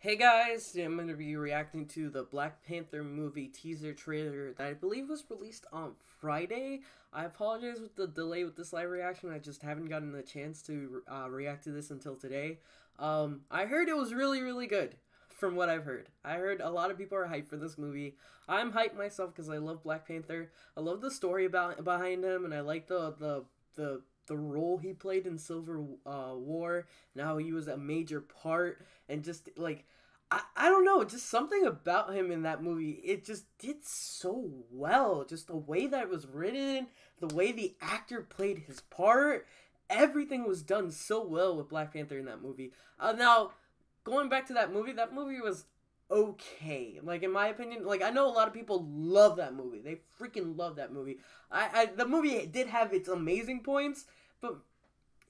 Hey guys, I'm going to be reacting to the Black Panther movie teaser trailer that I believe was released on Friday. I apologize with the delay with this live reaction. I just haven't gotten the chance to uh, react to this until today. Um, I heard it was really, really good from what I've heard. I heard a lot of people are hyped for this movie. I'm hyped myself because I love Black Panther. I love the story about behind him, and I like the the the the role he played in Civil uh, War and how he was a major part and just like I, I don't know just something about him in that movie it just did so well just the way that it was written the way the actor played his part everything was done so well with Black Panther in that movie. Uh, now going back to that movie that movie was okay. Like in my opinion, like I know a lot of people love that movie. They freaking love that movie. I, I the movie did have its amazing points, but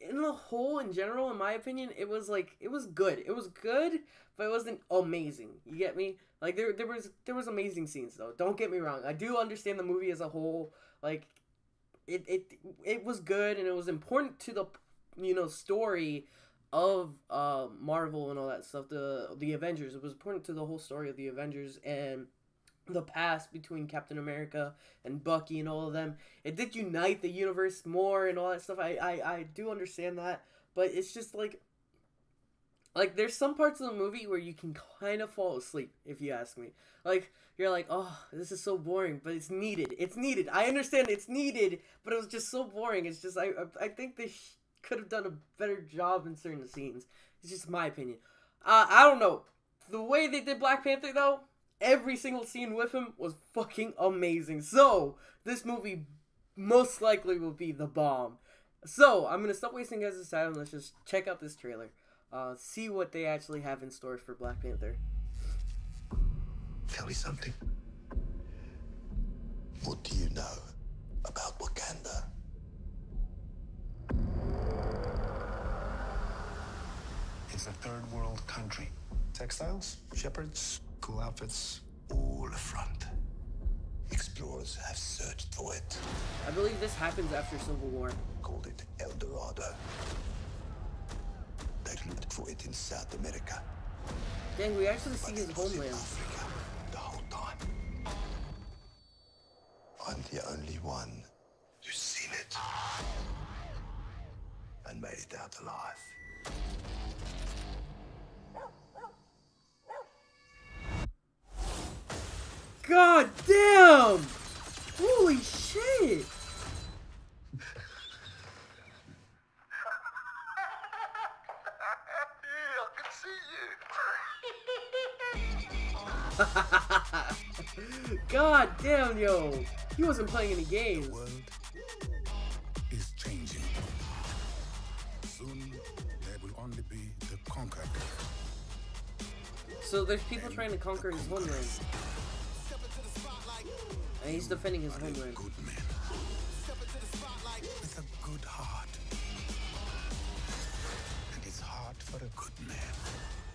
in the whole, in general, in my opinion, it was like it was good. It was good, but it wasn't amazing. You get me? Like there, there was there was amazing scenes though. Don't get me wrong. I do understand the movie as a whole. Like it, it, it was good and it was important to the, you know, story of uh, Marvel and all that stuff. The the Avengers. It was important to the whole story of the Avengers and the past between Captain America and Bucky and all of them. It did unite the universe more and all that stuff. I, I, I do understand that, but it's just like like there's some parts of the movie where you can kind of fall asleep if you ask me. Like you're like, "Oh, this is so boring," but it's needed. It's needed. I understand it's needed, but it was just so boring. It's just I I think they could have done a better job in certain scenes. It's just my opinion. Uh, I don't know. The way they did Black Panther though, every single scene with him was fucking amazing. So, this movie most likely will be the bomb. So, I'm gonna stop wasting guys' time and let's just check out this trailer. Uh, see what they actually have in store for Black Panther. Tell me something. What do you know about Wakanda? It's a third world country. Textiles, shepherds, cool outfits. All front. Explorers have searched for it. I believe this happens after Civil War. Called it El Dorado. They looked for it in South America. Dang, we actually see his homeland. Africa the whole time. I'm the only one who's seen it and made it out alive. God damn, yo! He wasn't playing any games. The world is changing. Soon there will only be the conquered. So there's people trying to conquer his homeland. And he's defending his homeland. good man. With a good heart. And it's hard for a good man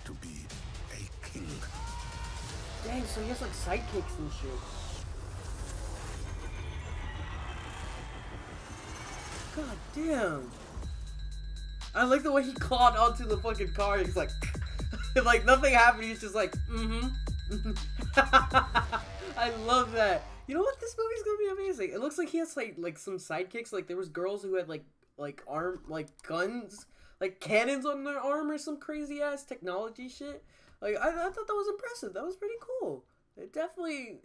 to be a king. Dang, so he has like sidekicks and shit. God damn. I like the way he clawed onto the fucking car. He's like, like nothing happened. He's just like, mm-hmm. I love that. You know what? This movie's gonna be amazing. It looks like he has like like some sidekicks. Like there was girls who had like like arm like guns, like cannons on their arm or some crazy ass technology shit. Like I, I thought that was impressive. That was pretty cool. It definitely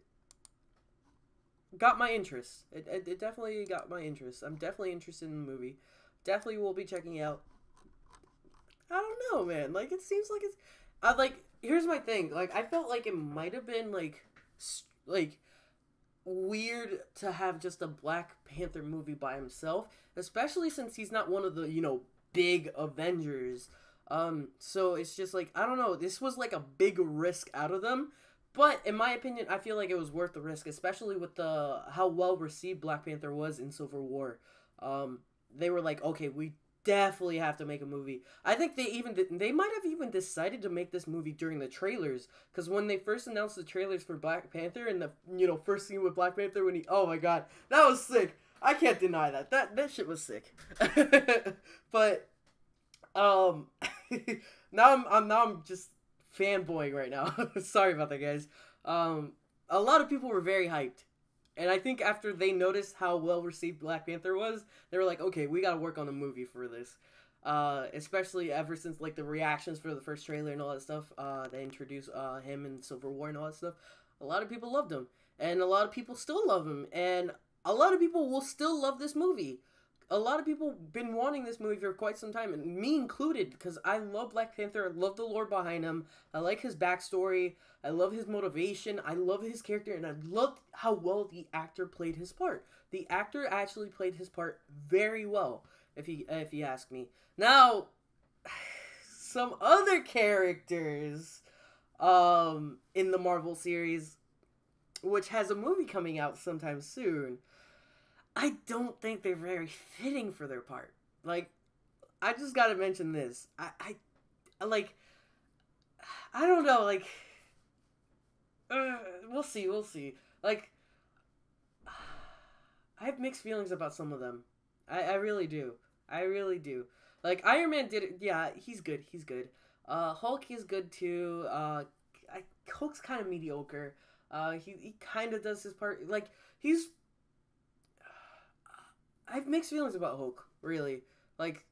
got my interest. It, it, it definitely got my interest. I'm definitely interested in the movie. Definitely will be checking out. I don't know, man. Like it seems like it's. I like. Here's my thing. Like I felt like it might have been like, like, weird to have just a Black Panther movie by himself, especially since he's not one of the you know big Avengers. Um, so it's just like I don't know. This was like a big risk out of them, but in my opinion, I feel like it was worth the risk, especially with the how well received Black Panther was in Civil War. Um, they were like, okay, we definitely have to make a movie. I think they even they might have even decided to make this movie during the trailers because when they first announced the trailers for Black Panther and the you know first scene with Black Panther when he oh my god that was sick. I can't deny that that that shit was sick. but um now I'm, I'm now I'm just fanboying right now. Sorry about that, guys. Um, a lot of people were very hyped. And I think after they noticed how well received Black Panther was, they were like, okay, we got to work on a movie for this. Uh, especially ever since like the reactions for the first trailer and all that stuff. Uh, they introduced uh, him in Civil War and all that stuff. A lot of people loved him, and a lot of people still love him, and a lot of people will still love this movie a lot of people been wanting this movie for quite some time, and me included, because I love Black Panther. I love the lore behind him. I like his backstory. I love his motivation. I love his character, and I love how well the actor played his part. The actor actually played his part very well, if you if you ask me. Now, some other characters, um, in the Marvel series, which has a movie coming out sometime soon I don't think they're very fitting for their part. Like, I just gotta mention this. I, I, like, I don't know. Like, uh, we'll see. We'll see. Like, I have mixed feelings about some of them. I, I really do. I really do. Like Iron Man did it. Yeah, he's good. He's good. Uh, Hulk is good too. Uh, I, Hulk's kind of mediocre. Uh, he he kind of does his part. Like he's I have mixed feelings about Hulk. Really, like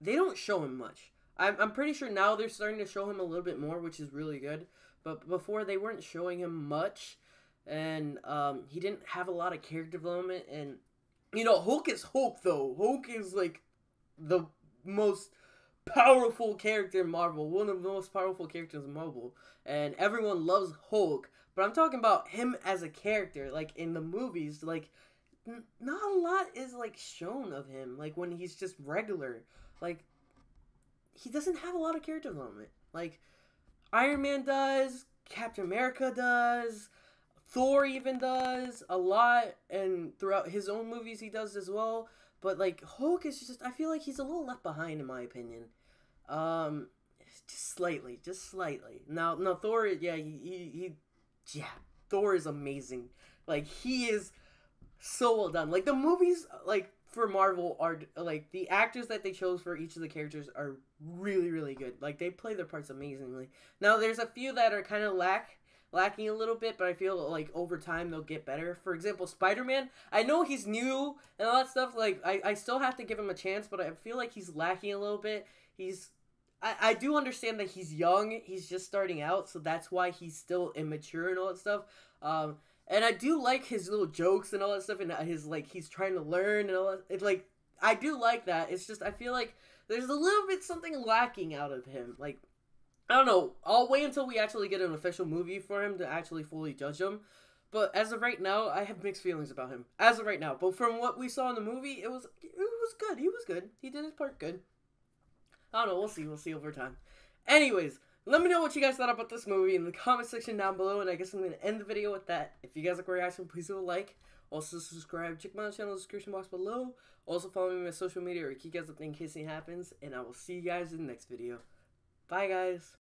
they don't show him much. I'm I'm pretty sure now they're starting to show him a little bit more, which is really good. But before they weren't showing him much, and um, he didn't have a lot of character development. And you know, Hulk is Hulk though. Hulk is like the most powerful character in Marvel, one of the most powerful characters in Marvel, and everyone loves Hulk. But I'm talking about him as a character, like in the movies, like not a lot is like shown of him like when he's just regular. Like he doesn't have a lot of character development. Like iron man does captain america does thor even does a lot and throughout his own movies he does as well. But like hulk is just i feel like he's a little left behind in my opinion. Um just slightly just slightly. Now now thor yeah he, he, he yeah thor is amazing. Like he is so well done. Like the movies, like for Marvel, are like the actors that they chose for each of the characters are really, really good. Like they play their parts amazingly. Now there's a few that are kind of lack lacking a little bit, but I feel like over time they'll get better. For example, Spider Man. I know he's new and all that stuff. Like I, I still have to give him a chance, but I feel like he's lacking a little bit. He's I, I do understand that he's young, he's just starting out, so that's why he's still immature and all that stuff. Um, and I do like his little jokes and all that stuff, and his like he's trying to learn and all. It's like I do like that. It's just I feel like there's a little bit something lacking out of him. Like I don't know. I'll wait until we actually get an official movie for him to actually fully judge him. But as of right now, I have mixed feelings about him. As of right now, but from what we saw in the movie, it was it was good. He was good. He did his part good. I don't know. We'll see. We'll see over time. Anyways, let me know what you guys thought about this movie in the comment section down below, and I guess I'm going to end the video with that. If you guys like reaction, please leave a like. Also, subscribe. Check my channel description box below. Also, follow me on my social media or keep guys updated in case anything happens. And I will see you guys in the next video. Bye, guys.